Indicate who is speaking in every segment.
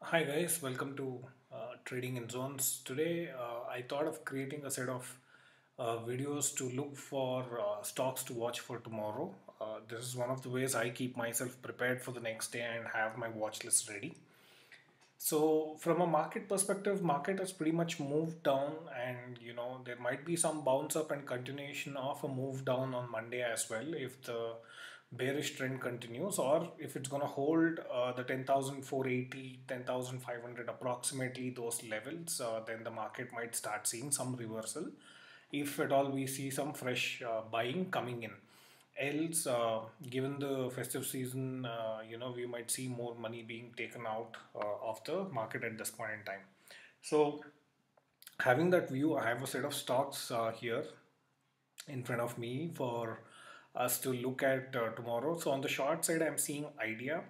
Speaker 1: Hi guys, welcome to uh, Trading in Zones. Today uh, I thought of creating a set of uh, videos to look for uh, stocks to watch for tomorrow. Uh, this is one of the ways I keep myself prepared for the next day and have my watch list ready. So from a market perspective, market has pretty much moved down and you know there might be some bounce up and continuation of a move down on Monday as well if the bearish trend continues or if it's going to hold uh, the 10,480, 10,500 approximately those levels, uh, then the market might start seeing some reversal. If at all we see some fresh uh, buying coming in. Else uh, given the festive season uh, you know we might see more money being taken out uh, of the market at this point in time. So having that view i have a set of stocks here in front of me for us to look at uh, tomorrow. So on the short side i'm seeing idea.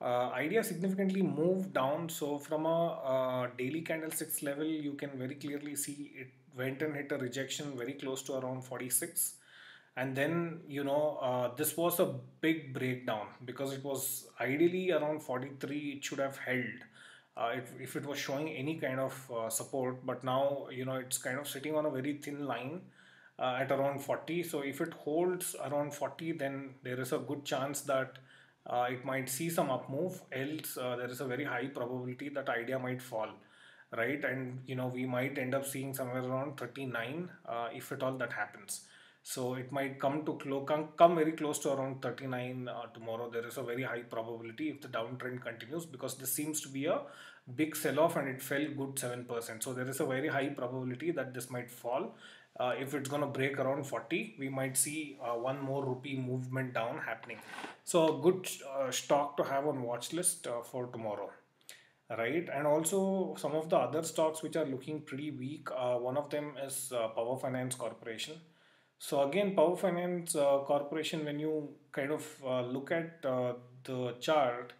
Speaker 1: Uh, idea significantly moved down. So from a uh, daily candlesticks level you can very clearly see it went and hit a rejection very close to around 46 and then you know uh, this was a big breakdown because it was ideally around 43 it should have held uh, if, if it was showing any kind of uh, support. But now you know it's kind of sitting on a very thin line uh, at around 40 so if it holds around 40 then there is a good chance that uh, it might see some up move else uh, there is a very high probability that idea might fall right? And you know we might end up seeing somewhere around 39 uh, if at all that happens. So it might come to clo- come, come very close to around 39 uh, tomorrow. There is a very high probability if the downtrend continues because this seems to be a big sell off and it fell good 7% so there is a very high probability that this might fall uh, if it's going to break around 40 we might see uh, one more rupee movement down happening. So a good uh, stock to have on watch list uh, for tomorrow. Right? And also some of the other stocks which are looking pretty weak uh, one of them is uh, power finance corporation. So again power finance corporation when you kind of look at the chart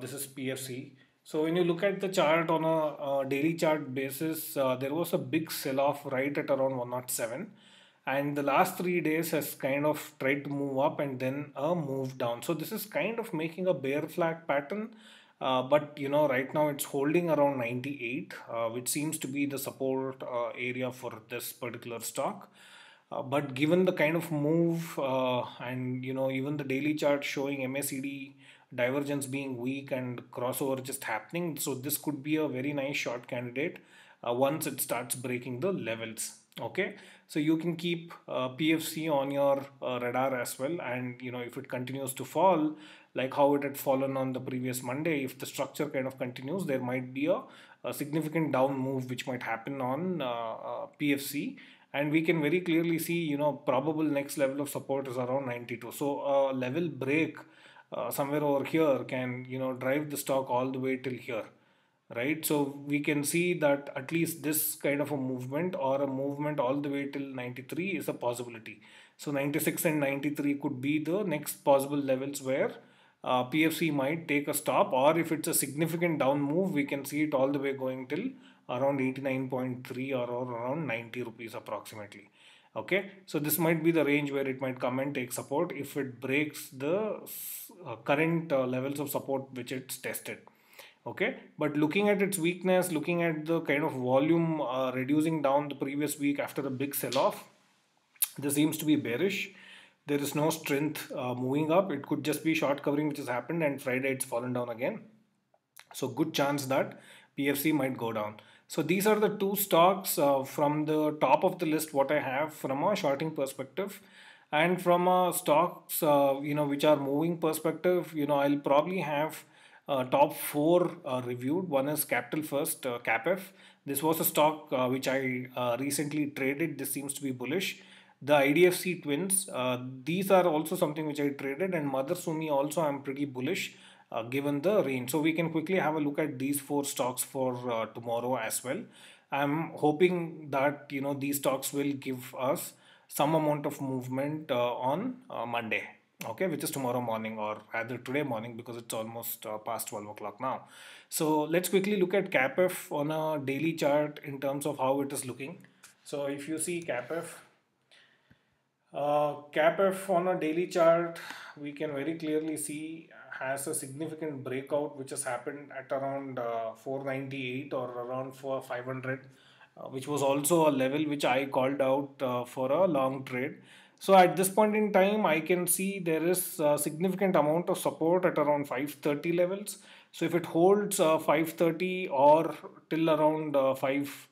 Speaker 1: this is pfc so when you look at the chart on a, a daily chart basis uh, there was a big sell off right at around 107 and the last three days has kind of tried to move up and then a move down. So this is kind of making a bear flag pattern uh, but you know right now it's holding around 98 uh, which seems to be the support uh, area for this particular stock. Uh, but given the kind of move uh, and you know even the daily chart showing MACD divergence being weak and crossover just happening, so this could be a very nice short candidate uh, once it starts breaking the levels. Okay, so you can keep uh, PFC on your uh, radar as well, and you know if it continues to fall, like how it had fallen on the previous Monday, if the structure kind of continues, there might be a, a significant down move which might happen on uh, uh, PFC and we can very clearly see you know probable next level of support is around 92 so a level break uh, somewhere over here can you know drive the stock all the way till here right? So we can see that at least this kind of a movement or a movement all the way till 93 is a possibility. So 96 and 93 could be the next possible levels where uh, PFC might take a stop or if it's a significant down move we can see it all the way going till around 89.3 or, or around 90 rupees approximately okay? So this might be the range where it might come and take support if it breaks the uh, current uh, levels of support which it's tested. Okay? But looking at its weakness looking at the kind of volume uh, reducing down the previous week after the big sell off this seems to be bearish. There is no strength uh, moving up. It could just be short covering which has happened and friday it's fallen down again. So good chance that pfc might go down so these are the two stocks uh, from the top of the list what i have from a shorting perspective and from a stocks uh, you know which are moving perspective you know i'll probably have uh, top four uh, reviewed. One is Capital First, uh, CAPF. This was a stock uh, which I recently traded. This seems to be bullish the IDFC twins. These are also something which I traded, and Motherson Sumi also I'm pretty bullish uh, given the range. So we can quickly have a look at these four stocks for uh, tomorrow as well. I'm hoping that you know these stocks will give us some amount of movement uh, on uh, Monday. Okay, which is tomorrow morning or rather today morning because it's almost uh, past 12 o'clock now. So let's quickly look at CAPF on a daily chart in terms of how it is looking. So if you see CAPF, uh, CAPF on a daily chart, we can very clearly see has a significant breakout which has happened at around uh, 498 or around 4 500 uh, which was also a level which I called out uh, for a long trade. So at this point in time I can see there is a significant amount of support at around 530 levels. So if it holds uh, 530 or till around uh, 5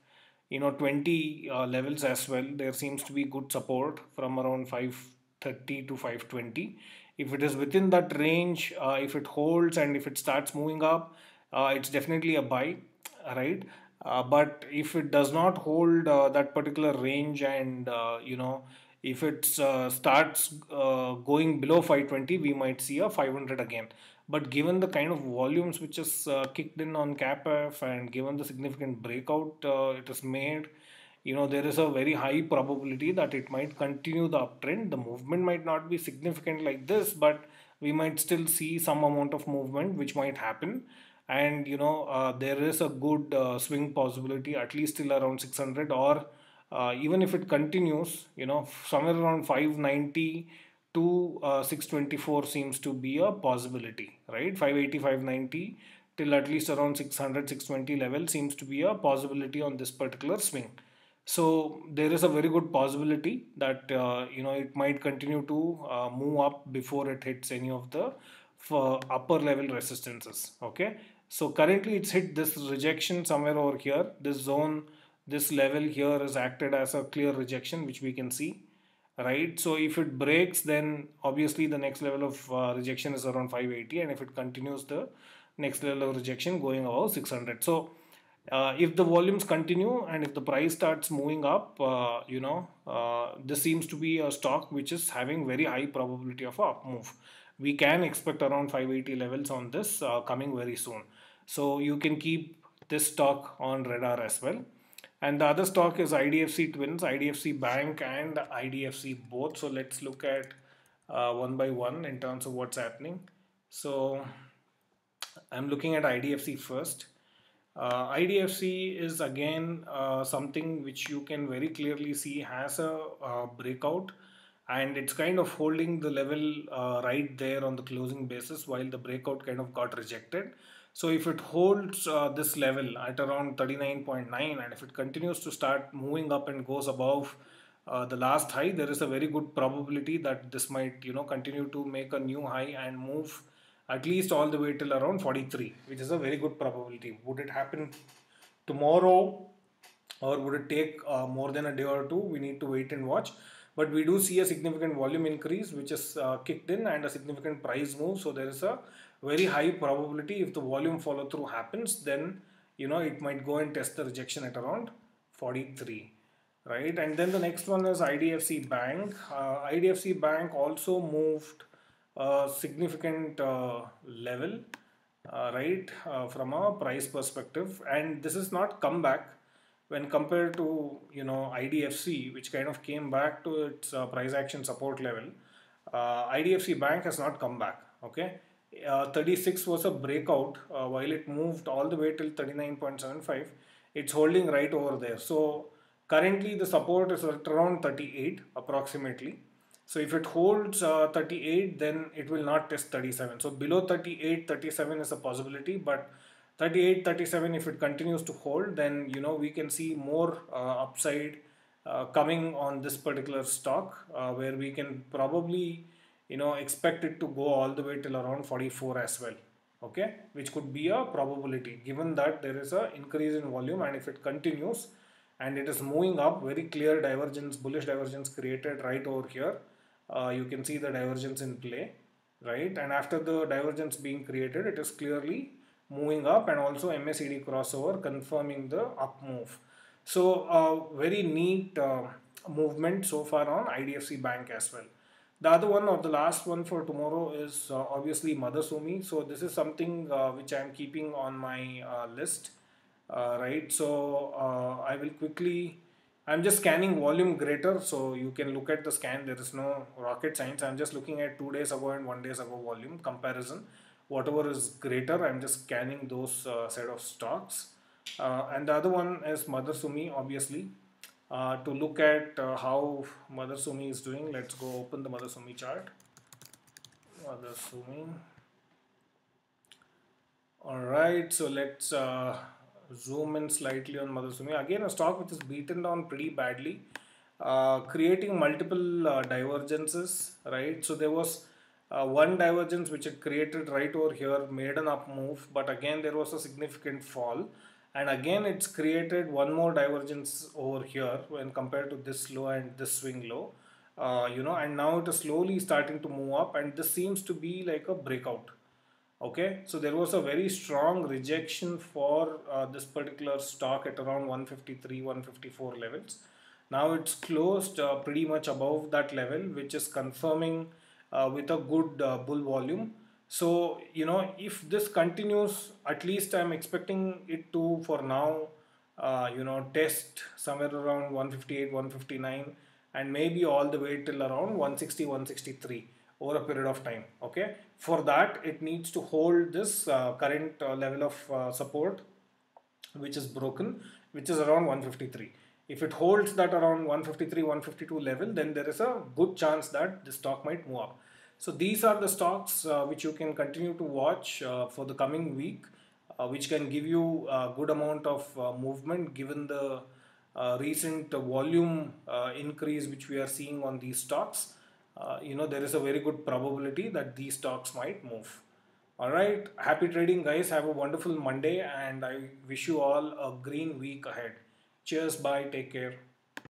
Speaker 1: you know 20 uh, levels as well there seems to be good support from around 530 to 520 if it is within that range uh, if it holds and if it starts moving up uh, it's definitely a buy right? Uh, but if it does not hold uh, that particular range and uh, you know if it uh, starts going below 520 we might see a 500 again. But given the kind of volumes which is kicked in on CAPF and given the significant breakout it has made you know there is a very high probability that it might continue the uptrend. The movement might not be significant like this but we might still see some amount of movement which might happen. And you know uh, there is a good uh, swing possibility at least till around 600 or uh, even if it continues you know somewhere around 590 to uh, 624 seems to be a possibility right? 580 590 till at least around 600 620 level seems to be a possibility on this particular swing so there is a very good possibility that uh, you know it might continue to uh, move up before it hits any of the upper level resistances okay? So currently it's hit this rejection somewhere over here. This zone this level here is acted as a clear rejection which we can see right? So if it breaks then obviously the next level of uh, rejection is around 580 and if it continues the next level of rejection going above 600 so uh, if the volumes continue and if the price starts moving up uh, you know uh, this seems to be a stock which is having very high probability of a up move we can expect around 580 levels on this uh, coming very soon so you can keep this stock on radar as well and the other stock is IDFC Twins, IDFC Bank and IDFC both. So let's look at uh, one by one in terms of what's happening. So I'm looking at IDFC first. Uh, IDFC is again uh, something which you can very clearly see has a uh, breakout and it's kind of holding the level uh, right there on the closing basis while the breakout kind of got rejected. So if it holds uh, this level at around 39.9 and if it continues to start moving up and goes above uh, the last high, there is a very good probability that this might you know continue to make a new high and move at least all the way till around 43 which is a very good probability. Would it happen tomorrow or would it take uh, more than a day or two? We need to wait and watch. But we do see a significant volume increase which is uh, kicked in and a significant price move. So there is a very high probability if the volume follow through happens then you know it might go and test the rejection at around 43 right? And then the next one is IDFC Bank. Uh, IDFC Bank also moved a significant uh, level uh, right uh, from a price perspective. And this is not come back when compared to you know IDFC which kind of came back to its uh, price action support level. Uh, IDFC bank has not come back okay? Uh, 36 was a breakout while it moved all the way till 39.75 it's holding right over there. So currently the support is at around 38 approximately so if it holds uh, 38, then it will not test 37. So below 38, 37 is a possibility, but 38, 37, if it continues to hold, then you know we can see more uh, upside uh, coming on this particular stock, uh, where we can probably you know expect it to go all the way till around 44 as well. Okay, which could be a probability given that there is a increase in volume, and if it continues and it is moving up, very clear divergence, bullish divergence created right over here uh, you can see the divergence in play right? And after the divergence being created it is clearly moving up and also MACD crossover confirming the up move. So uh, very neat uh, movement so far on IDFC bank as well. The other one or the last one for tomorrow is uh, obviously Motherson Sumi so this is something uh, which I am keeping on my uh, list right? So I will quickly I'm just scanning volume greater so you can look at the scan. There is no rocket science. I'm just looking at two days ago and one days ago volume comparison. Whatever is greater I'm just scanning those uh, set of stocks. Uh, and the other one is Motherson Sumi obviously. Uh, to look at uh, how Motherson Sumi is doing let's go open the Motherson Sumi chart. Motherson Sumi All right, so let's uh, zoom in slightly on Motherson Sumi. Again, a stock which is beaten down pretty badly, uh, creating multiple uh, divergences, right? So there was uh, one divergence which it created right over here, made an up move, but again there was a significant fall. And again, it's created one more divergence over here when compared to this low and this swing low. Uh, you know, and now it is slowly starting to move up, and this seems to be like a breakout okay so there was a very strong rejection for uh, this particular stock at around 153 154 levels. Now it's closed uh, pretty much above that level which is confirming uh, with a good uh, bull volume. So you know if this continues at least i'm expecting it to for now uh, you know test somewhere around 158 159 and maybe all the way till around 160 163 over a period of time okay? For that it needs to hold this uh, current uh, level of uh, support which is broken which is around 153 if it holds that around 153 152 level then there is a good chance that the stock might move up. So these are the stocks uh, which you can continue to watch uh, for the coming week uh, which can give you a good amount of movement given the recent volume increase which we are seeing on these stocks uh, you know there is a very good probability that these stocks might move. All right. Happy trading guys. Have a wonderful monday and i wish you all a green week ahead. Cheers. Bye. Take care